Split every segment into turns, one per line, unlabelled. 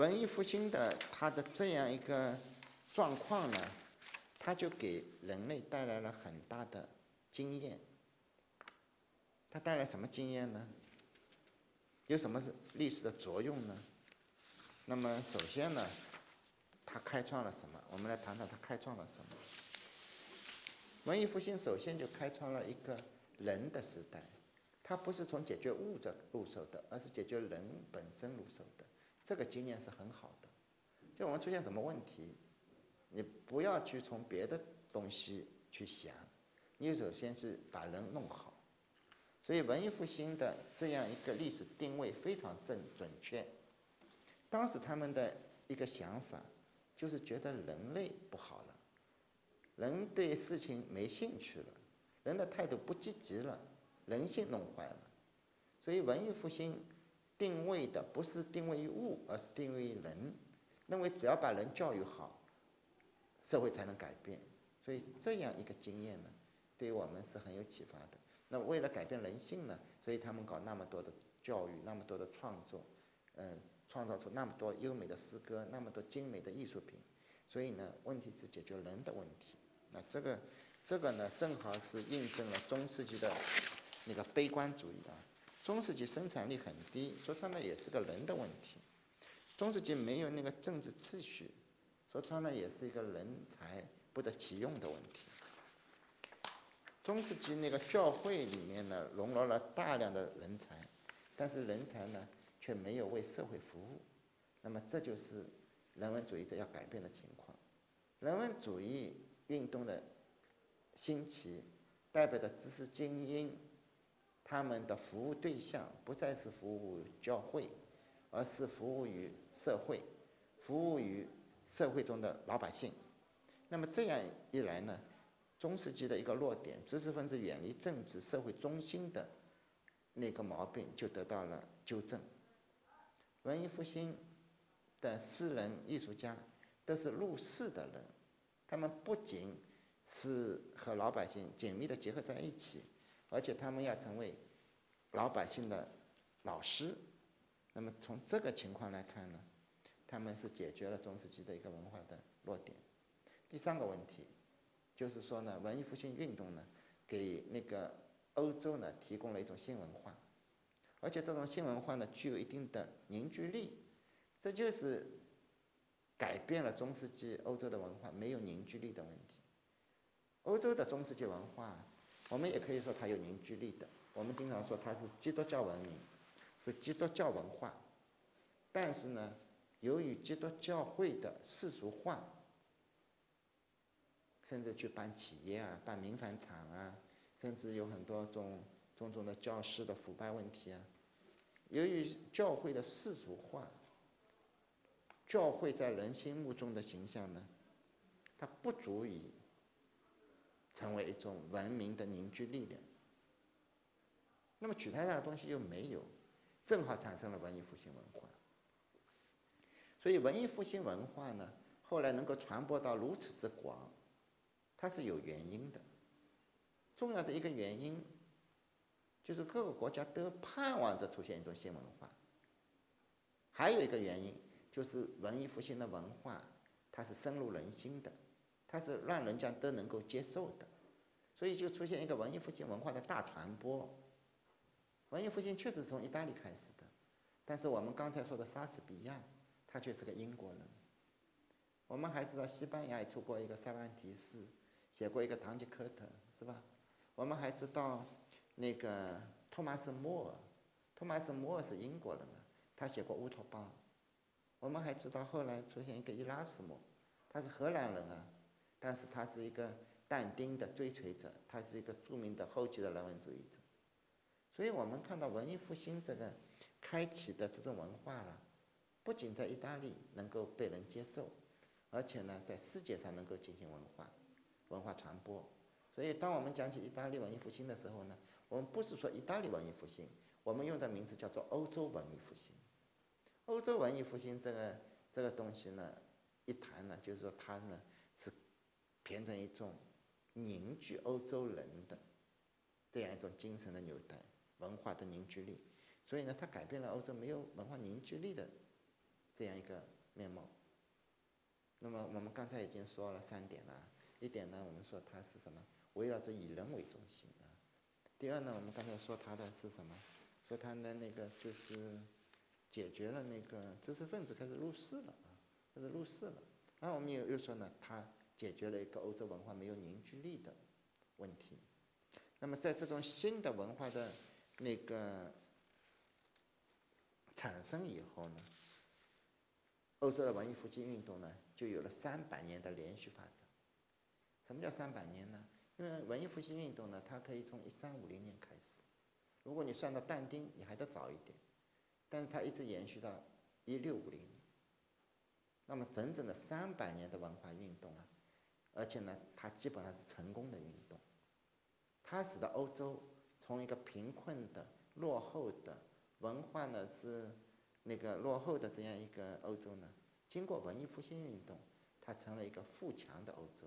文艺复兴的它的这样一个状况呢，它就给人类带来了很大的经验。它带来什么经验呢？有什么是历史的作用呢？那么首先呢，它开创了什么？我们来谈谈它开创了什么。文艺复兴首先就开创了一个人的时代，它不是从解决物质入手的，而是解决人本身入手的。这个经验是很好的。就我们出现什么问题，你不要去从别的东西去想，你首先是把人弄好。所以文艺复兴的这样一个历史定位非常正准确。当时他们的一个想法就是觉得人类不好了，人对事情没兴趣了，人的态度不积极了，人性弄坏了。所以文艺复兴定位的不是定位于物，而是定位于人，认为只要把人教育好，社会才能改变。所以这样一个经验呢，对于我们是很有启发的。那为了改变人性呢，所以他们搞那么多的教育，那么多的创作，嗯，创造出那么多优美的诗歌，那么多精美的艺术品。所以呢，问题是解决人的问题。那这个，这个呢，正好是印证了中世纪的那个悲观主义啊。中世纪生产力很低，说穿了也是个人的问题。中世纪没有那个政治秩序，说穿了也是一个人才不得其用的问题。中世纪那个教会里面呢，笼络了大量的人才，但是人才呢，却没有为社会服务。那么这就是人文主义者要改变的情况。人文主义运动的兴起，代表的知识精英，他们的服务对象不再是服务教会，而是服务于社会，服务于社会中的老百姓。那么这样一来呢？中世纪的一个弱点，知识分子远离政治社会中心的那个毛病就得到了纠正。文艺复兴的诗人、艺术家都是入世的人，他们不仅是和老百姓紧密的结合在一起，而且他们要成为老百姓的老师。那么从这个情况来看呢，他们是解决了中世纪的一个文化的弱点。第三个问题。就是说呢，文艺复兴运动呢，给那个欧洲呢提供了一种新文化，而且这种新文化呢具有一定的凝聚力，这就是改变了中世纪欧洲的文化没有凝聚力的问题。欧洲的中世纪文化，我们也可以说它有凝聚力的。我们经常说它是基督教文明，是基督教文化，但是呢，由于基督教会的世俗化。甚至去办企业啊，办民房厂啊，甚至有很多种种种的教师的腐败问题啊。由于教会的世俗化，教会在人心目中的形象呢，它不足以成为一种文明的凝聚力量。那么取代它的东西又没有，正好产生了文艺复兴文化。所以文艺复兴文化呢，后来能够传播到如此之广。它是有原因的，重要的一个原因，就是各个国家都盼望着出现一种新文化。还有一个原因，就是文艺复兴的文化，它是深入人心的，它是让人家都能够接受的，所以就出现一个文艺复兴文化的大传播。文艺复兴确实从意大利开始的，但是我们刚才说的莎士比亚，他却是个英国人。我们还知道西班牙也出过一个塞万提斯。写过一个《堂吉诃德》，是吧？我们还知道那个托马斯·莫尔，托马斯·莫尔是英国人啊，他写过《乌托邦》。我们还知道后来出现一个伊拉斯谟，他是荷兰人啊，但是他是一个但丁的追随者，他是一个著名的后期的人文主义者。所以我们看到文艺复兴这个开启的这种文化了，不仅在意大利能够被人接受，而且呢，在世界上能够进行文化。文化传播，所以当我们讲起意大利文艺复兴的时候呢，我们不是说意大利文艺复兴，我们用的名字叫做欧洲文艺复兴。欧洲文艺复兴这个这个东西呢，一谈呢，就是说它呢变成一种凝聚欧洲人的这样一种精神的纽带，文化的凝聚力。所以呢，它改变了欧洲没有文化凝聚力的这样一个面貌。那么我们刚才已经说了三点了，一点呢，我们说它是什么？围绕着以人为中心啊。第二呢，我们刚才说它的是什么？说它的那个就是解决了那个知识分子开始入世了啊，开始入世了。然后我们又又说呢，它解决了一个欧洲文化没有凝聚力的问题。那么在这种新的文化的那个产生以后呢？欧洲的文艺复兴运动呢，就有了三百年的连续发展。什么叫三百年呢？因为文艺复兴运动呢，它可以从一三五零年开始，如果你算到但丁，你还得早一点，但是它一直延续到一六五零年。那么整整的三百年的文化运动啊，而且呢，它基本上是成功的运动，它使得欧洲从一个贫困的、落后的文化呢是。那个落后的这样一个欧洲呢，经过文艺复兴运动，它成了一个富强的欧洲。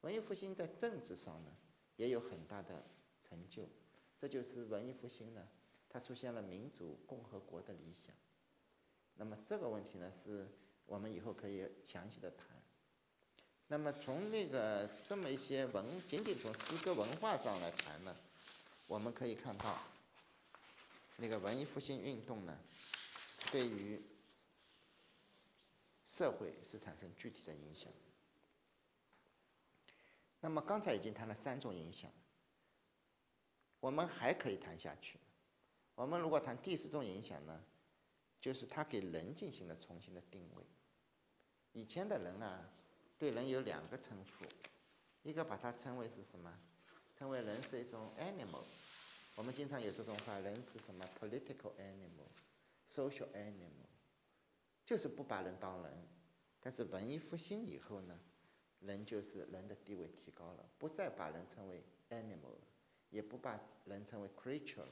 文艺复兴在政治上呢，也有很大的成就，这就是文艺复兴呢，它出现了民主共和国的理想。那么这个问题呢，是我们以后可以详细的谈。那么从那个这么一些文，仅仅从诗歌文化上来谈呢，我们可以看到。那个文艺复兴运动呢，对于社会是产生具体的影响。那么刚才已经谈了三种影响，我们还可以谈下去。我们如果谈第四种影响呢，就是它给人进行了重新的定位。以前的人啊，对人有两个称呼，一个把它称为是什么？称为人是一种 animal。我们经常有这种话，人是什么？political animal，social animal，就是不把人当人。但是文艺复兴以后呢，人就是人的地位提高了，不再把人称为 animal，也不把人称为 creature 了。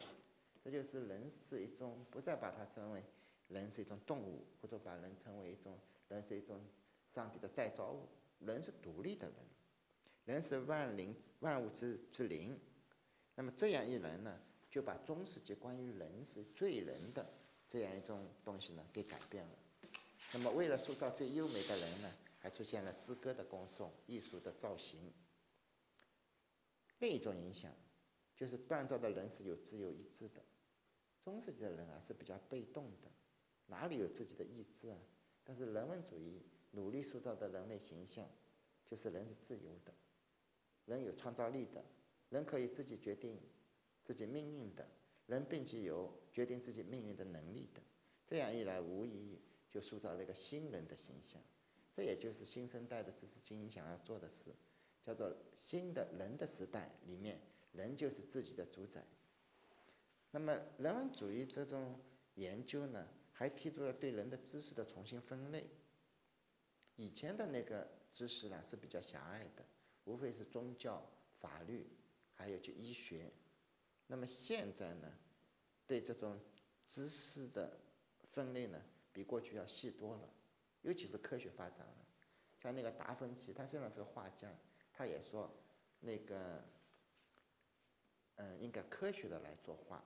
这就是人是一种，不再把它称为人是一种动物，或者把人称为一种人是一种上帝的再造物。人是独立的人，人是万灵万物之之灵。那么这样一来呢，就把中世纪关于人是罪人的这样一种东西呢给改变了。那么为了塑造最优美的人呢，还出现了诗歌的歌颂、艺术的造型。另一种影响就是锻造的人是有自由意志的。中世纪的人啊是比较被动的，哪里有自己的意志啊？但是人文主义努力塑造的人类形象，就是人是自由的，人有创造力的。人可以自己决定自己命运的，人并且有决定自己命运的能力的。这样一来，无疑就塑造了一个新人的形象。这也就是新生代的知识精英想要做的事，叫做新的人的时代里面，人就是自己的主宰。那么，人文主义这种研究呢，还提出了对人的知识的重新分类。以前的那个知识呢是比较狭隘的，无非是宗教、法律。还有就医学，那么现在呢，对这种知识的分类呢，比过去要细多了，尤其是科学发展了。像那个达芬奇，他虽然是个画家，他也说那个，嗯，应该科学的来作画。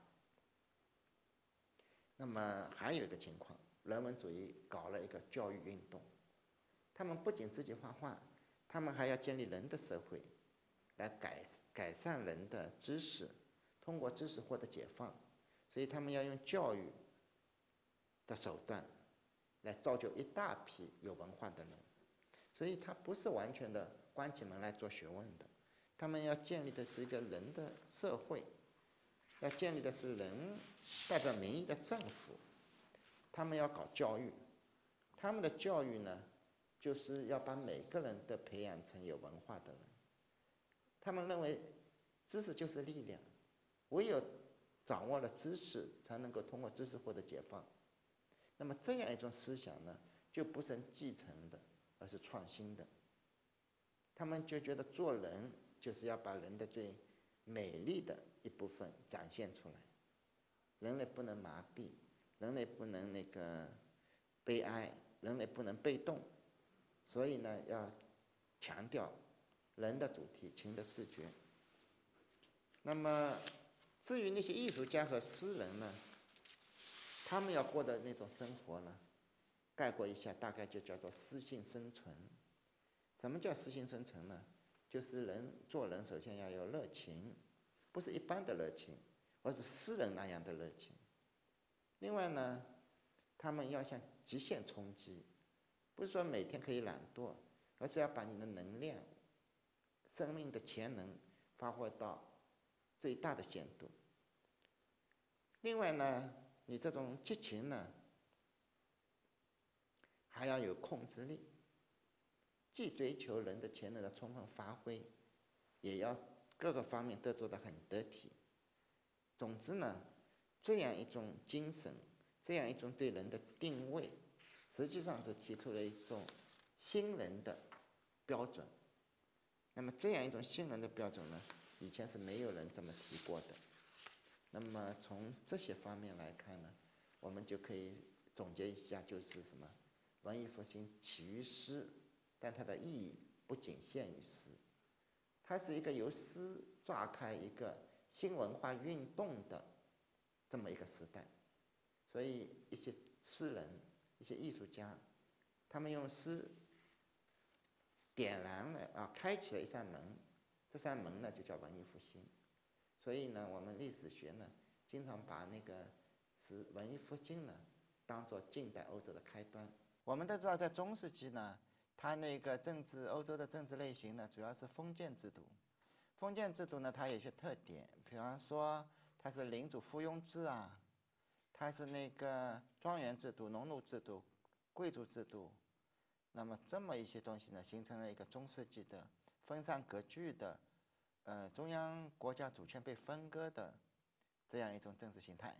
那么还有一个情况，人文主义搞了一个教育运动，他们不仅自己画画，他们还要建立人的社会，来改。改善人的知识，通过知识获得解放，所以他们要用教育的手段来造就一大批有文化的人。所以他不是完全的关起门来做学问的，他们要建立的是一个人的社会，要建立的是人代表民意的政府。他们要搞教育，他们的教育呢，就是要把每个人都培养成有文化的人。他们认为，知识就是力量，唯有掌握了知识，才能够通过知识获得解放。那么这样一种思想呢，就不是继承的，而是创新的。他们就觉得做人就是要把人的最美丽的一部分展现出来，人类不能麻痹，人类不能那个悲哀，人类不能被动，所以呢，要强调。人的主题，情的自觉。那么，至于那些艺术家和诗人呢？他们要过的那种生活呢，概括一下，大概就叫做诗性生存。什么叫诗性生存呢？就是人做人首先要有热情，不是一般的热情，而是诗人那样的热情。另外呢，他们要向极限冲击，不是说每天可以懒惰，而是要把你的能量、生命的潜能发挥到最大的限度。另外呢，你这种激情呢，还要有控制力，既追求人的潜能的充分发挥，也要各个方面都做得很得体。总之呢。这样一种精神，这样一种对人的定位，实际上是提出了一种新人的标准。那么这样一种新人的标准呢，以前是没有人这么提过的。那么从这些方面来看呢，我们就可以总结一下，就是什么？文艺复兴起于诗，但它的意义不仅限于诗，它是一个由诗炸开一个新文化运动的。这么一个时代，所以一些诗人、一些艺术家，他们用诗点燃了啊，开启了一扇门，这扇门呢就叫文艺复兴。所以呢，我们历史学呢，经常把那个是文艺复兴呢，当做近代欧洲的开端。我们都知道，在中世纪呢，它那个政治欧洲的政治类型呢，主要是封建制度。封建制度呢，它有些特点，比方说。它是领主附庸制啊，它是那个庄园制度、农奴制度、贵族制度，那么这么一些东西呢，形成了一个中世纪的分散割据的，呃，中央国家主权被分割的这样一种政治形态。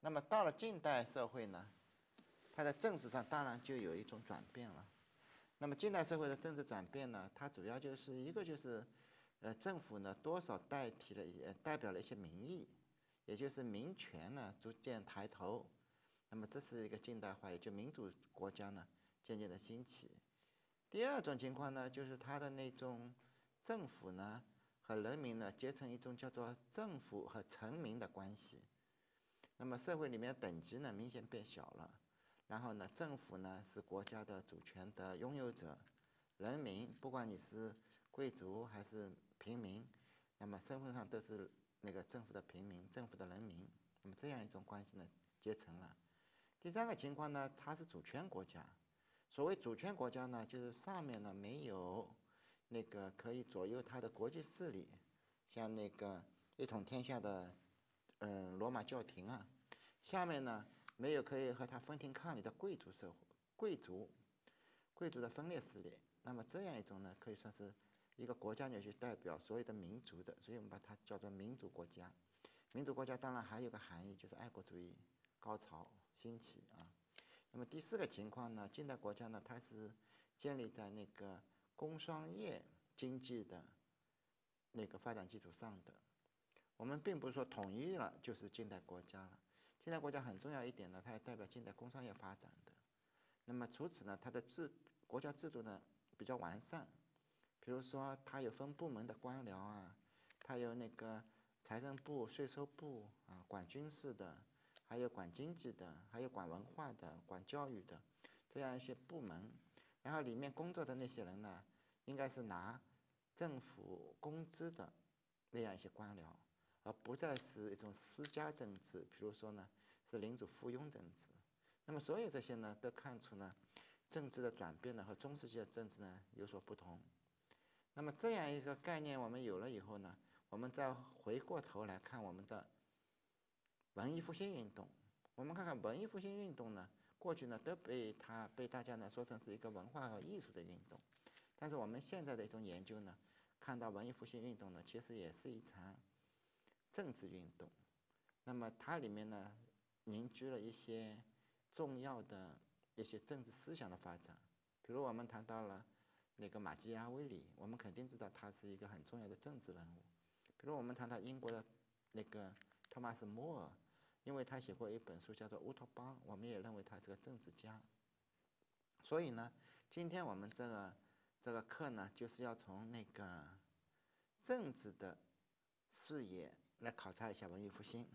那么到了近代社会呢，它在政治上当然就有一种转变了。那么近代社会的政治转变呢，它主要就是一个就是。呃，政府呢多少代替了也代表了一些民意，也就是民权呢逐渐抬头，那么这是一个近代化，也就民主国家呢渐渐的兴起。第二种情况呢，就是它的那种政府呢和人民呢结成一种叫做政府和臣民的关系，那么社会里面等级呢明显变小了，然后呢政府呢是国家的主权的拥有者，人民不管你是贵族还是。平民，那么身份上都是那个政府的平民，政府的人民，那么这样一种关系呢，结成了。第三个情况呢，它是主权国家。所谓主权国家呢，就是上面呢没有那个可以左右它的国际势力，像那个一统天下的嗯罗马教廷啊，下面呢没有可以和它分庭抗礼的贵族社会、贵族、贵族的分裂势力。那么这样一种呢，可以算是。一个国家呢，就代表所有的民族的，所以我们把它叫做民族国家。民族国家当然还有个含义，就是爱国主义高潮兴起啊。那么第四个情况呢，近代国家呢，它是建立在那个工商业经济的那个发展基础上的。我们并不是说统一了就是近代国家了。近代国家很重要一点呢，它也代表近代工商业发展的。那么除此呢，它的制国家制度呢比较完善。比如说，他有分部门的官僚啊，他有那个财政部、税收部啊，管军事的，还有管经济的，还有管文化的、管教育的，这样一些部门。然后里面工作的那些人呢，应该是拿政府工资的那样一些官僚，而不再是一种私家政治。比如说呢，是领主附庸政治。那么所有这些呢，都看出呢，政治的转变呢和中世纪的政治呢有所不同。那么这样一个概念我们有了以后呢，我们再回过头来看我们的文艺复兴运动。我们看看文艺复兴运动呢，过去呢都被它被大家呢说成是一个文化和艺术的运动，但是我们现在的一种研究呢，看到文艺复兴运动呢，其实也是一场政治运动。那么它里面呢，凝聚了一些重要的一些政治思想的发展，比如我们谈到了。那个马基雅维里，我们肯定知道他是一个很重要的政治人物。比如我们谈到英国的那个托马斯·莫尔，因为他写过一本书叫做《乌托邦》，我们也认为他是个政治家。所以呢，今天我们这个这个课呢，就是要从那个政治的视野来考察一下文艺复兴。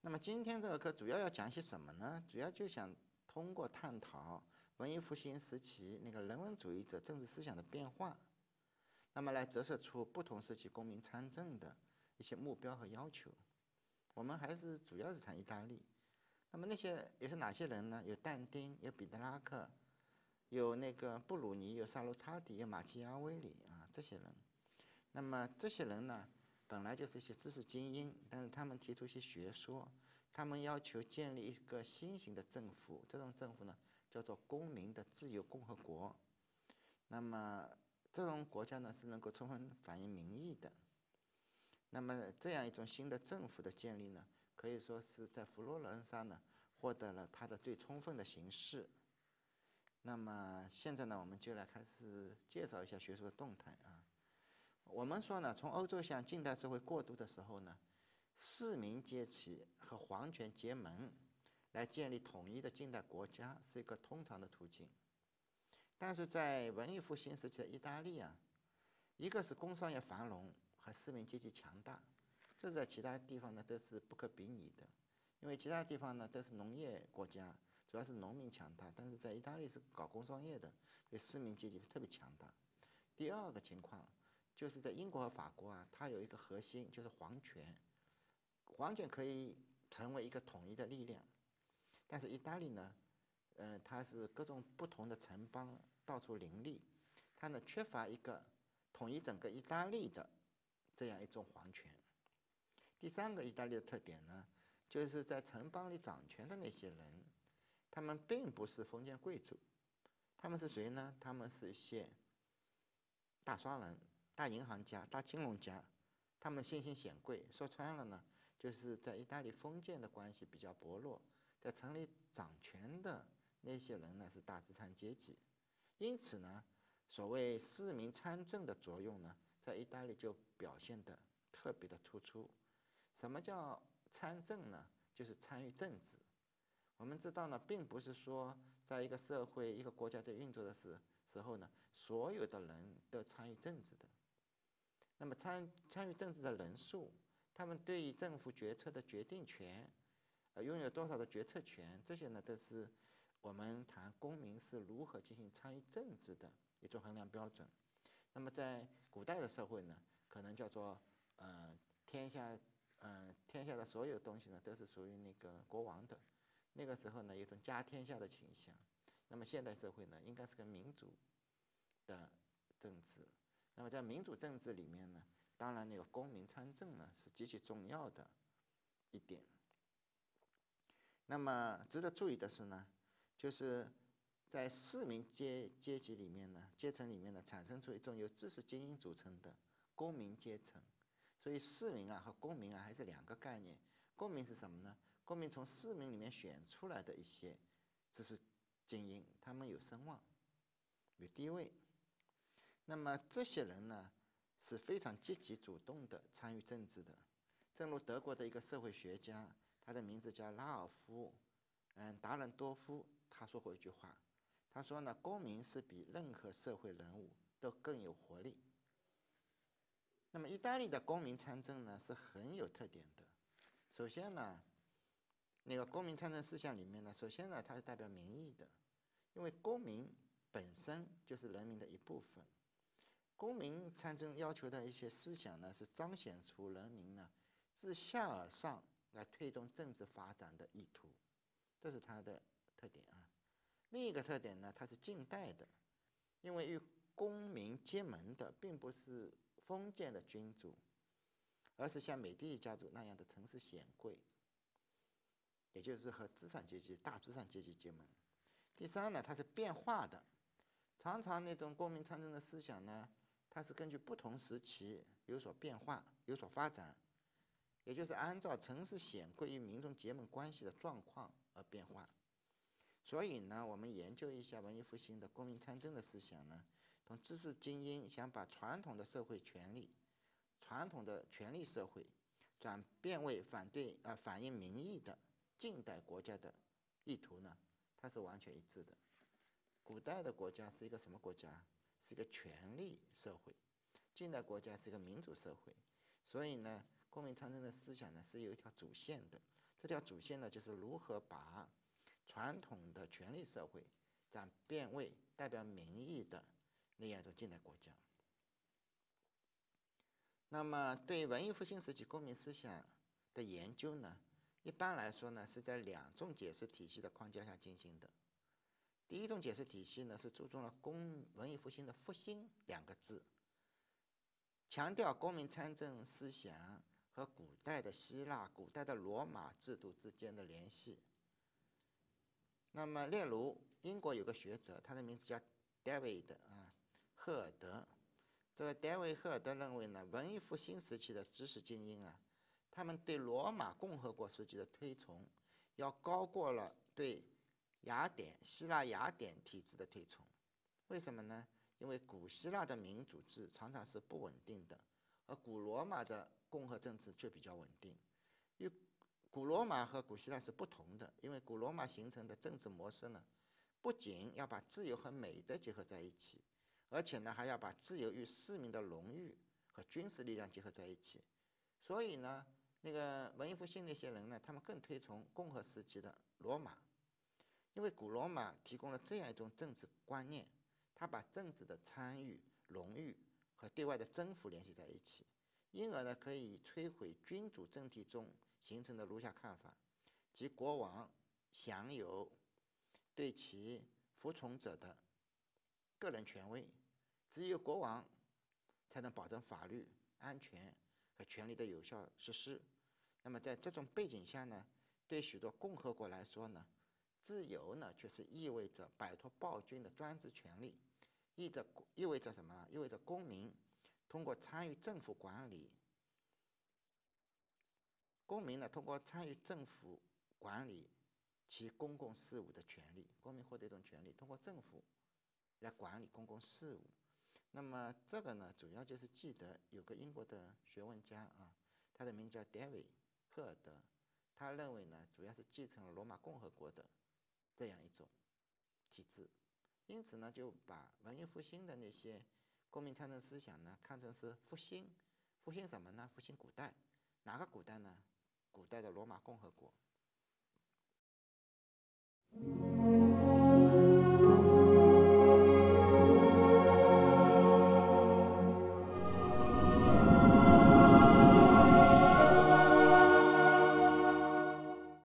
那么今天这个课主要要讲些什么呢？主要就想通过探讨文艺复兴时期那个人文主义者政治思想的变化，那么来折射出不同时期公民参政的一些目标和要求。我们还是主要是谈意大利。那么那些又是哪些人呢？有但丁，有彼得拉克，有那个布鲁尼，有萨洛塔迪，有马基亚维里啊，这些人。那么这些人呢？本来就是一些知识精英，但是他们提出一些学说，他们要求建立一个新型的政府，这种政府呢叫做公民的自由共和国。那么这种国家呢是能够充分反映民意的。那么这样一种新的政府的建立呢，可以说是在佛罗伦萨呢获得了它的最充分的形式。那么现在呢，我们就来开始介绍一下学术的动态啊。我们说呢，从欧洲向近代社会过渡的时候呢，市民阶级和皇权结盟，来建立统一的近代国家是一个通常的途径。但是在文艺复兴时期的意大利啊，一个是工商业繁荣和市民阶级强大，这在其他地方呢都是不可比拟的，因为其他地方呢都是农业国家，主要是农民强大，但是在意大利是搞工商业的，对市民阶级特别强大。第二个情况。就是在英国和法国啊，它有一个核心，就是皇权，皇权可以成为一个统一的力量。但是意大利呢，嗯，它是各种不同的城邦到处林立，它呢缺乏一个统一整个意大利的这样一种皇权。第三个意大利的特点呢，就是在城邦里掌权的那些人，他们并不是封建贵族，他们是谁呢？他们是一些大商人。大银行家、大金融家，他们新兴显贵，说穿了呢，就是在意大利封建的关系比较薄弱，在城里掌权的那些人呢是大资产阶级，因此呢，所谓市民参政的作用呢，在意大利就表现得特别的突出。什么叫参政呢？就是参与政治。我们知道呢，并不是说在一个社会、一个国家在运作的时时候呢，所有的人都参与政治的。那么参参与政治的人数，他们对于政府决策的决定权，呃，拥有多少的决策权，这些呢都是我们谈公民是如何进行参与政治的一种衡量标准。那么在古代的社会呢，可能叫做呃天下，嗯天下的所有东西呢都是属于那个国王的，那个时候呢有种家天下的倾向。那么现代社会呢，应该是个民主的政治。那么在民主政治里面呢，当然那个公民参政呢是极其重要的一点。那么值得注意的是呢，就是在市民阶阶级里面呢，阶层里面呢，产生出一种由知识精英组成的公民阶层。所以市民啊和公民啊还是两个概念。公民是什么呢？公民从市民里面选出来的一些知识精英，他们有声望，有地位。那么这些人呢是非常积极主动的参与政治的，正如德国的一个社会学家，他的名字叫拉尔夫，嗯，达伦多夫，他说过一句话，他说呢，公民是比任何社会人物都更有活力。那么意大利的公民参政呢是很有特点的，首先呢，那个公民参政思想里面呢，首先呢它是代表民意的，因为公民本身就是人民的一部分。公民参政要求的一些思想呢，是彰显出人民呢自下而上来推动政治发展的意图，这是它的特点啊。另一个特点呢，它是近代的，因为与公民结盟的并不是封建的君主，而是像美第家族那样的城市显贵，也就是和资产阶级、大资产阶级结盟。第三呢，它是变化的，常常那种公民参政的思想呢。它是根据不同时期有所变化、有所发展，也就是按照城市显贵与民众结盟关系的状况而变化。所以呢，我们研究一下文艺复兴的公民参政的思想呢，从知识精英想把传统的社会权利、传统的权力社会转变为反对啊反映民意的近代国家的意图呢，它是完全一致的。古代的国家是一个什么国家？是一个权力社会，近代国家是一个民主社会，所以呢，公民参政的思想呢是有一条主线的，这条主线呢，就是如何把传统的权力社会这样变为代表民意的那样一种近代国家。那么，对文艺复兴时期公民思想的研究呢，一般来说呢，是在两种解释体系的框架下进行的。第一种解释体系呢，是注重了公文艺复兴的“复兴”两个字，强调公民参政思想。和古代的希腊、古代的罗马制度之间的联系。那么，例如英国有个学者，他的名字叫 David 啊，赫尔德。这个 David 赫尔德认为呢，文艺复兴时期的知识精英啊，他们对罗马共和国时期的推崇，要高过了对雅典、希腊雅典体制的推崇。为什么呢？因为古希腊的民主制常常是不稳定的，而古罗马的共和政治却比较稳定，因为古罗马和古希腊是不同的，因为古罗马形成的政治模式呢，不仅要把自由和美德结合在一起，而且呢还要把自由与市民的荣誉和军事力量结合在一起，所以呢，那个文艺复兴那些人呢，他们更推崇共和时期的罗马，因为古罗马提供了这样一种政治观念，他把政治的参与、荣誉和对外的征服联系在一起。因而呢，可以摧毁君主政体中形成的如下看法：即国王享有对其服从者的个人权威，只有国王才能保证法律安全和权力的有效实施。那么在这种背景下呢，对许多共和国来说呢，自由呢却是意味着摆脱暴君的专制权利，意着意味着什么？意味着公民。通过参与政府管理，公民呢通过参与政府管理其公共事务的权利，公民获得一种权利，通过政府来管理公共事务。那么这个呢，主要就是记得有个英国的学问家啊，他的名字叫 David 赫尔德，他认为呢，主要是继承了罗马共和国的这样一种体制，因此呢，就把文艺复兴的那些。公民参政思想呢，看成是复兴，复兴什么呢？复兴古代，哪个古代呢？古代的罗马共和国。